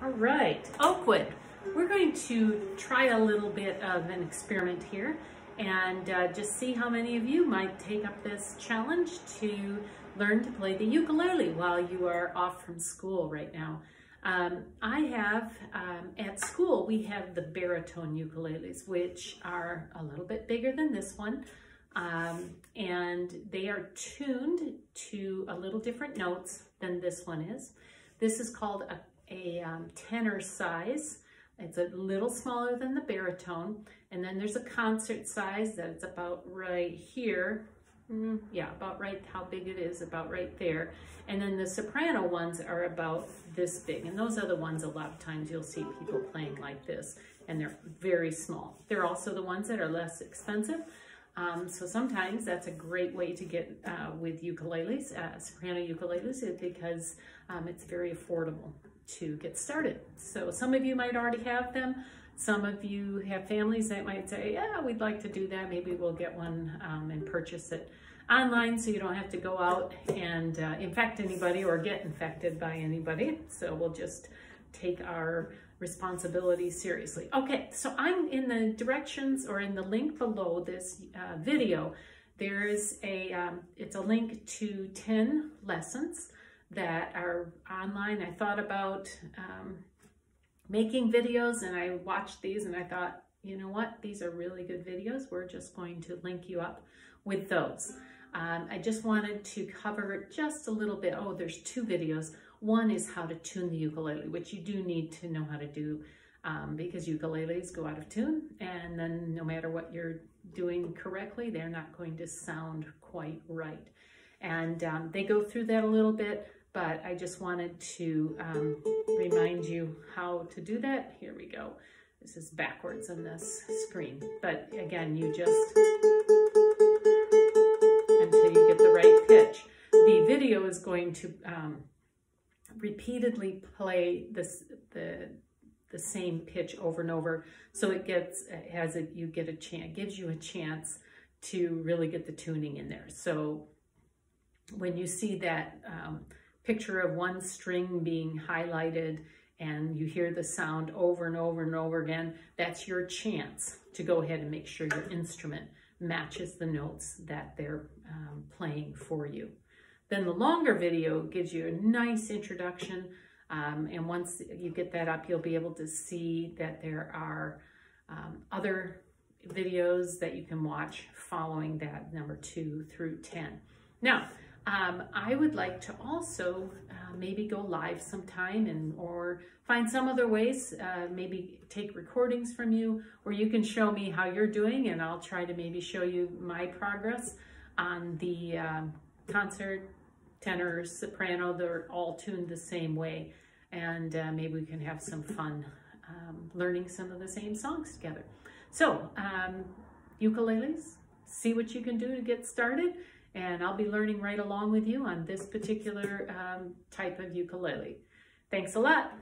All right, Oakwood. We're going to try a little bit of an experiment here and uh, just see how many of you might take up this challenge to learn to play the ukulele while you are off from school right now. Um, I have, um, at school, we have the baritone ukuleles, which are a little bit bigger than this one. Um, and they are tuned to a little different notes than this one is. This is called a a um, tenor size. It's a little smaller than the baritone. And then there's a concert size that's about right here. Mm, yeah, about right how big it is, about right there. And then the soprano ones are about this big. And those are the ones a lot of times you'll see people playing like this. And they're very small. They're also the ones that are less expensive. Um, so sometimes that's a great way to get uh, with ukuleles, uh, soprano ukuleles, because um, it's very affordable to get started. So some of you might already have them. Some of you have families that might say, yeah, we'd like to do that. Maybe we'll get one um, and purchase it online so you don't have to go out and uh, infect anybody or get infected by anybody. So we'll just take our responsibility seriously. Okay, so I'm in the directions or in the link below this uh, video. There is a, um, it's a link to 10 lessons that are online. I thought about um, making videos and I watched these and I thought, you know what, these are really good videos. We're just going to link you up with those. Um, I just wanted to cover just a little bit. Oh, there's two videos. One is how to tune the ukulele, which you do need to know how to do um, because ukuleles go out of tune. And then no matter what you're doing correctly, they're not going to sound quite right. And um, they go through that a little bit but I just wanted to um, remind you how to do that. Here we go. This is backwards on this screen, but again, you just, until you get the right pitch. The video is going to um, repeatedly play this, the, the same pitch over and over. So it gets, has it, you get a chance, gives you a chance to really get the tuning in there. So when you see that um, picture of one string being highlighted and you hear the sound over and over and over again, that's your chance to go ahead and make sure your instrument matches the notes that they're um, playing for you. Then the longer video gives you a nice introduction. Um, and once you get that up, you'll be able to see that there are um, other videos that you can watch following that number two through 10. Now, um, I would like to also uh, maybe go live sometime and or find some other ways, uh, maybe take recordings from you where you can show me how you're doing and I'll try to maybe show you my progress on the um, concert, tenor, soprano, they're all tuned the same way. And uh, maybe we can have some fun um, learning some of the same songs together. So, um, ukuleles, see what you can do to get started and I'll be learning right along with you on this particular um, type of ukulele. Thanks a lot.